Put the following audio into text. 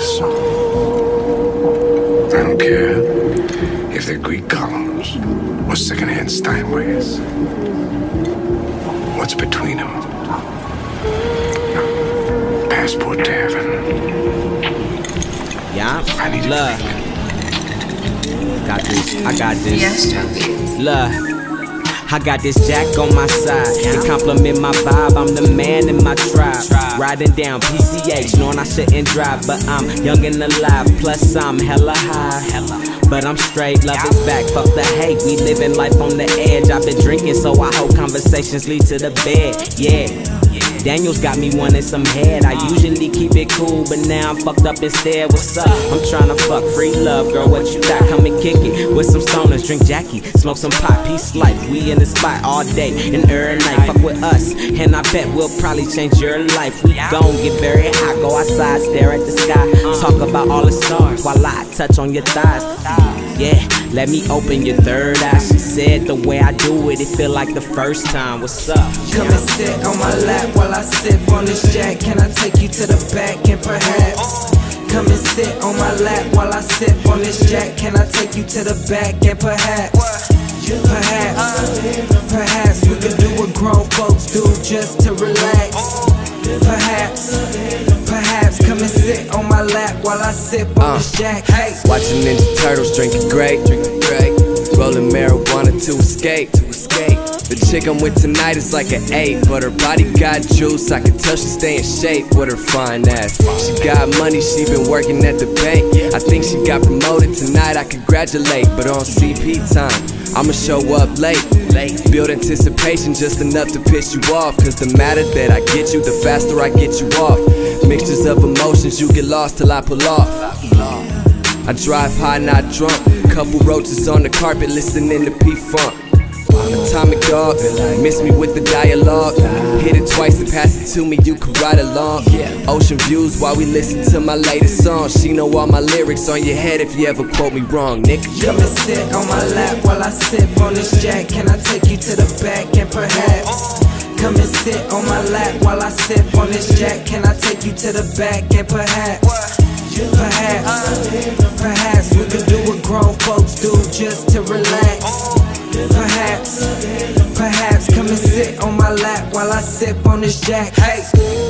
rocks. I don't care if they're Greek columns or secondhand Steinways. What's between them? Passport to heaven. Yeah, I need a love. drink. Got this. I got this. Yes, Chucky. I got this jack on my side. It compliment my vibe. I'm the man in my tribe. Riding down PCH, knowing I shouldn't drive, but I'm young and alive. Plus I'm hella high. But I'm straight, love is back. Fuck the hate. We living life on the edge. I've been drinking, so I hope conversations lead to the bed. Yeah. Daniels got me wanting some head. I usually keep it cool, but now I'm fucked up instead. What's up? I'm trying to fuck free love, girl. What you got? Come and kick it with some stoners. Drink Jackie, smoke some pot, peace life. We in the spot all day and every night. Fuck with us, and I bet we'll probably change your life. We gon' get very hot, go outside, stare at the sky, talk about all the stars while I touch on your thighs. Let me open your third eye. She said the way I do it, it feel like the first time. What's up? Come and sit on my lap while I sip on this jack. Can I take you to the back and perhaps? Come and sit on my lap while I sip on this jack. Can I take you to the back and perhaps? Perhaps, perhaps we could do what grown folks do just to relax. Perhaps on my lap while I sip on uh. this jack. Hey. Watching Ninja Turtles drinking great, drinking great. Rolling marijuana to escape, to escape. The chick I'm with tonight is like an eight, but her body got juice. I can tell she stay in shape with her fine ass. She got money, she been working at the bank. I think she got promoted tonight. I congratulate, but on CP time, I'ma show up late. late. Build anticipation just enough to piss you off. Cause the matter that I get you, the faster I get you off. Mixtures of emotions, you get lost till I pull off. I drive high, not drunk. Couple roaches on the carpet, listening to P Funk. Atomic dog, miss me with the dialogue. Hit it twice and pass it to me, you can ride along. Ocean views while we listen to my latest song. She know all my lyrics on your head if you ever quote me wrong, nigga. Come and sit on my lap while I sip on this jack. Can I take you to the back and perhaps? Come and sit on my lap while I sip on this jack. Can I take you to the back and perhaps? Perhaps, perhaps we could do what grown folks do just to relax. Perhaps, perhaps come and sit on my lap while I sip on this jack. Hey.